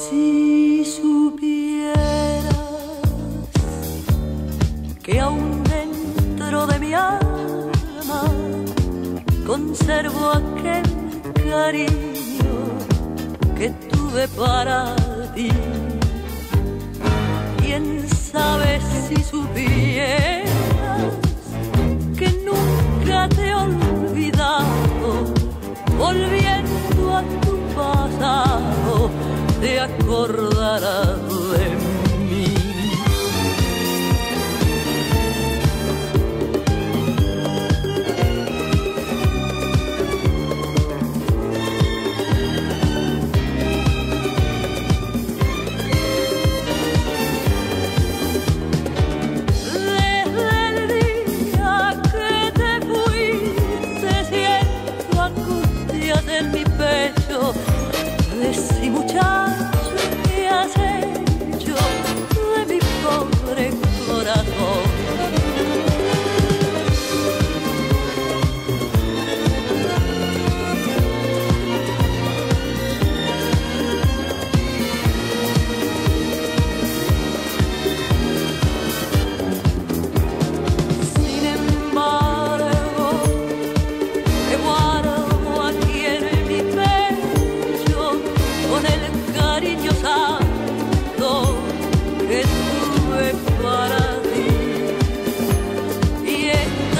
Si supieras que aún dentro de mi alma conservo aquel cariño que tuve para. Volviendo a tu pasado, te acordarás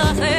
nothing.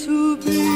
To be.